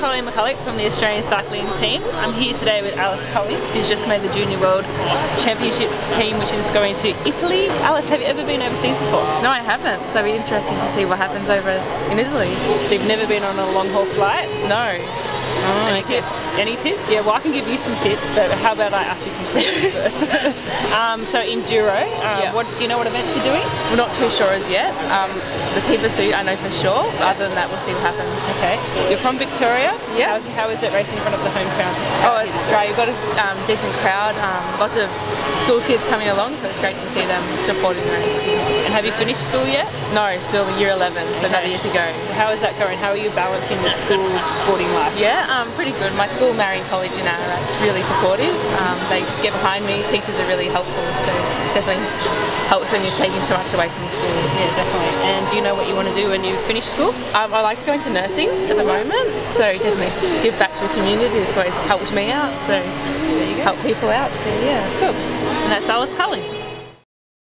Kaarle McCulloch from the Australian cycling team. I'm here today with Alice Culling, who's just made the Junior World Championships team, which is going to Italy. Alice, have you ever been overseas before? No, I haven't, so it'll be interesting to see what happens over in Italy. So you've never been on a long haul flight? No. Oh, Any okay. tips? Any tips? Yeah, well I can give you some tips, but how about I ask you some questions first? um, so enduro, um, yeah. what do you know what events you're doing? We're not too sure as yet. Um, the team pursuit I know for sure, but other than that we'll see what happens. Okay. You're from Victoria? Yeah. How's, how is it racing in front of the home crowd? Oh, it's great. You've got a um, decent crowd, um, lots of school kids coming along, so it's great to see them supporting the race. Have you finished school yet? No, still year 11, so okay. another year to go. So how is that going? How are you balancing the school sporting life? Yeah, um, pretty good. My school, Marian College in Ararat's really supportive. Um, they get behind me. Teachers are really helpful, so definitely helps when you're taking so much away from school. Yeah, definitely. And do you know what you want to do when you finish school? Um, I like to go into nursing at the moment, so definitely give back to the community. It's always helped me out, so help people out. So yeah, cool. And that's Alice Culling.